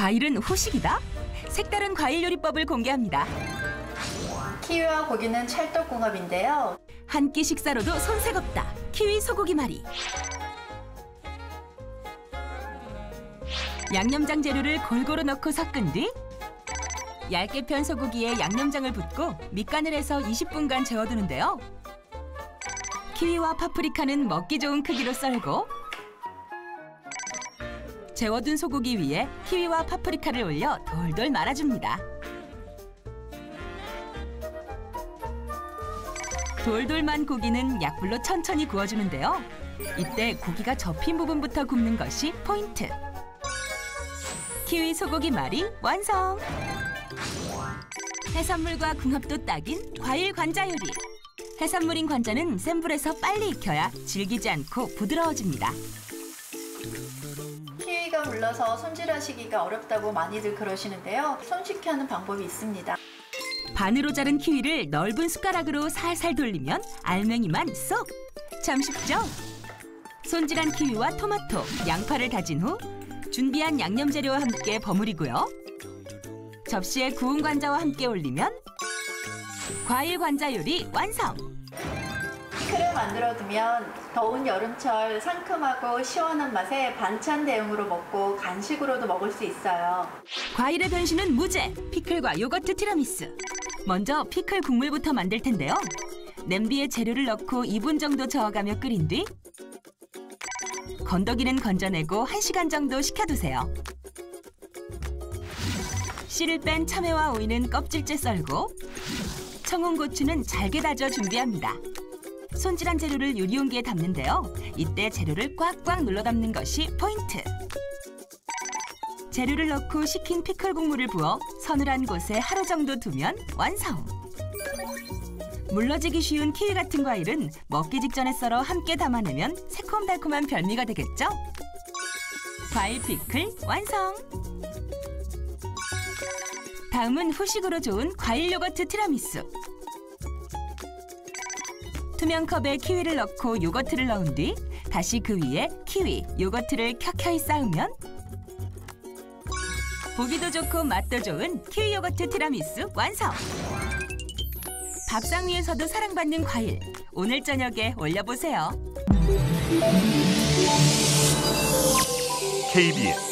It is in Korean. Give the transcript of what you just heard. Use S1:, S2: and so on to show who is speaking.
S1: 과일은 후식이다? 색다른 과일 요리법을 공개합니다.
S2: 키위와 고기는 찰떡궁합인데요.
S1: 한 끼 식사로도 손색 없다. 키위 소고기 말이. 양념장 재료를 골고루 넣고 섞은 뒤 얇게 편 소고기에 양념장을 붓고 밑간을 해서 20분간 재워두는데요. 키위와 파프리카는 먹기 좋은 크기로 썰고 재워둔 소고기 위에 키위와 파프리카를 올려 돌돌 말아줍니다. 돌돌만 고기는 약불로 천천히 구워주는데요. 이때 고기가 접힌 부분부터 굽는 것이 포인트. 키위 소고기 말이 완성! 해산물과 궁합도 딱인 과일 관자 요리. 해산물인 관자는 센 불에서 빨리 익혀야 질기지 않고 부드러워집니다.
S2: 키위가 물러서 손질하시기가 어렵다고 많이들 그러시는데요. 손쉽게 하는 방법이 있습니다.
S1: 반으로 자른 키위를 넓은 숟가락으로 살살 돌리면 알맹이만 쏙! 참 쉽죠? 손질한 키위와 토마토, 양파를 다진 후 준비한 양념 재료와 함께 버무리고요. 접시에 구운 관자와 함께 올리면 과일 관자 요리 완성!
S2: 피클을 만들어 두면 더운 여름철 상큼하고 시원한 맛에 반찬 대용으로 먹고 간식으로도 먹을 수 있어요.
S1: 과일의 변신은 무제! 피클과 요거트 티라미수. 먼저 피클 국물부터 만들 텐데요. 냄비에 재료를 넣고 2분 정도 저어가며 끓인 뒤 건더기는 건져내고 1시간 정도 식혀두세요. 씨를 뺀 참외와 오이는 껍질째 썰고 청홍고추는 잘게 다져 준비합니다. 손질한 재료를 요리용기에 담는데요. 이때 재료를 꽉꽉 눌러 담는 것이 포인트. 재료를 넣고 식힌 피클 국물을 부어 서늘한 곳에 하루 정도 두면 완성. 물러지기 쉬운 키위 같은 과일은 먹기 직전에 썰어 함께 담아내면 새콤달콤한 별미가 되겠죠? 과일 피클 완성! 다음은 후식으로 좋은 과일 요거트 티라미수. 투명 컵에 키위를 넣고 요거트를 넣은 뒤 다시 그 위에 키위, 요거트를 켜켜이 쌓으면 보기도 좋고 맛도 좋은 키위 요거트 티라미수 완성! 밥상 위에서도 사랑받는 과일, 오늘 저녁에 올려보세요.
S3: KBS